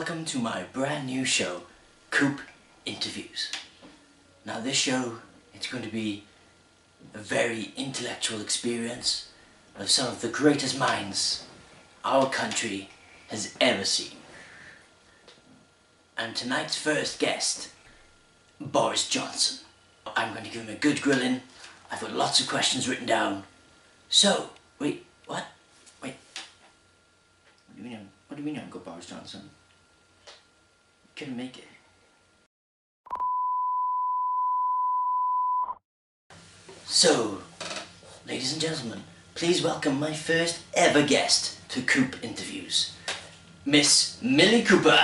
welcome to my brand new show, Coop Interviews. Now this show, it's going to be a very intellectual experience of some of the greatest minds our country has ever seen. And tonight's first guest, Boris Johnson. I'm going to give him a good grilling. I've got lots of questions written down. So, wait, what? Wait. What do you mean, what do you mean Uncle Boris Johnson? Couldn't make it. So, ladies and gentlemen, please welcome my first ever guest to Coop Interviews, Miss Millie Cooper.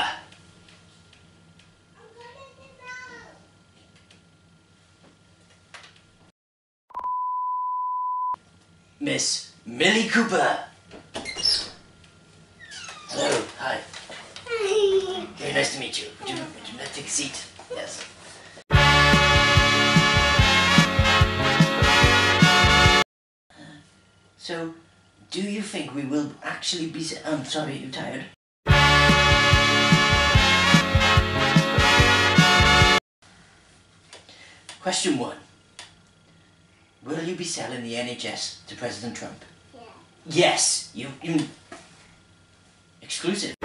Miss Millie Cooper. Nice to meet you. Would you, would you take a seat? Yes. So, do you think we will actually be... I'm sorry, you're tired? Question one. Will you be selling the NHS to President Trump? Yeah. Yes, you... you exclusive.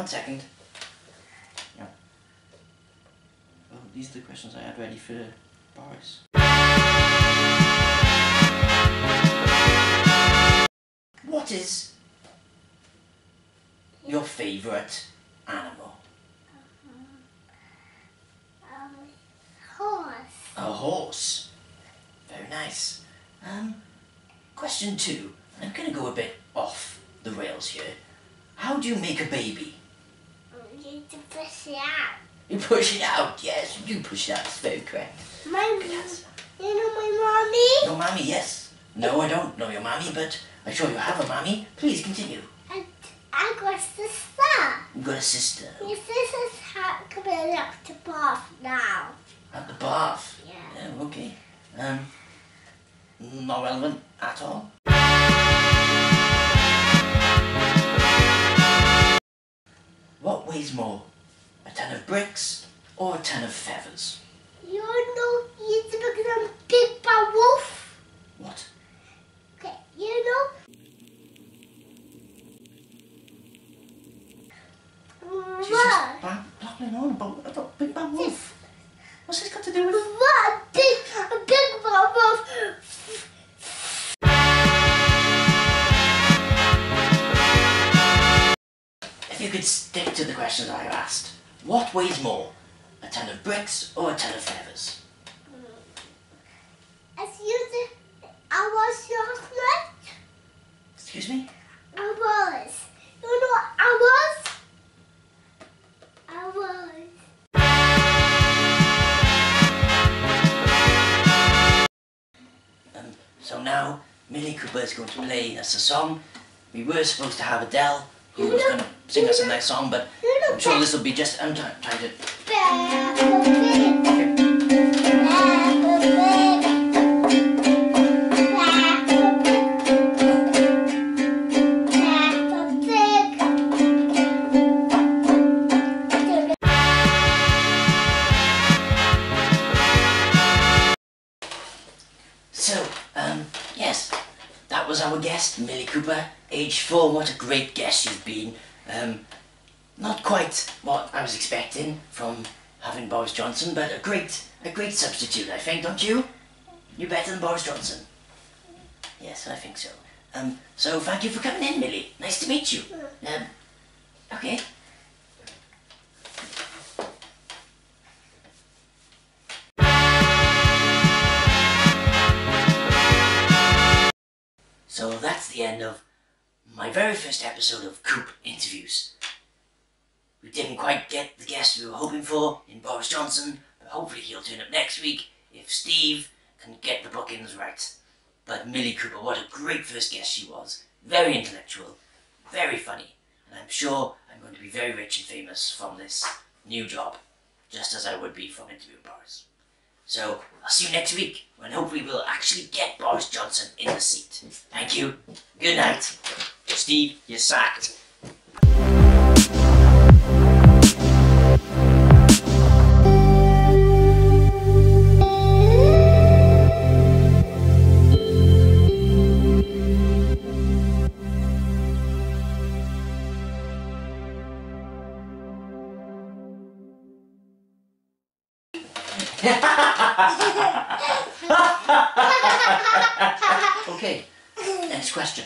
One second. Yeah. Oh, these are the questions I had ready for Boris. What is your favourite animal? Um, horse. A horse. Very nice. Um, question two. I'm gonna go a bit off the rails here. How do you make a baby? You need to push it out. You push it out. Yes, you do push it out. That's very correct. My, Yes. you know my mommy? Your mommy, yes. No, I don't know your mommy, but I'm sure you have a mommy. Please continue. And I got a sister. You've got a sister. Your sister's coming up to bath now. At the bath. Yeah. Yeah, okay. Um, not relevant at all. Weighs more? A ton of bricks or a ton of feathers? You know he's because I'm big bad wolf. What? Okay, you know. She's just blabbling on about, about Big Bad Wolf. What's this got to do with... What? You could stick to the questions I asked, what weighs more? A ton of bricks or a ton of feathers? As you did, I was last night. Excuse me? I was. You know, I was. I was. Um, so now, Millie Cooper is going to play us a song. We were supposed to have Adele, who was going to sing us a nice song, but I'm sure this will be just... I'm trying to... So, um, yes, that was our guest, Millie Cooper, age four. What a great guest you've been. Um, not quite what I was expecting from having Boris Johnson, but a great, a great substitute, I think, don't you? You're better than Boris Johnson. Yes, I think so. Um, so thank you for coming in, Millie. Nice to meet you. Um, okay. So that's the end of my very first episode of Coop Interviews. We didn't quite get the guest we were hoping for in Boris Johnson, but hopefully he'll turn up next week if Steve can get the bookings right. But Millie Cooper, what a great first guest she was. Very intellectual, very funny, and I'm sure I'm going to be very rich and famous from this new job, just as I would be from interviewing Boris. So I'll see you next week when hopefully we'll actually get Boris Johnson in the seat. Thank you. Good night. Steve, you're sacked. Okay, next question.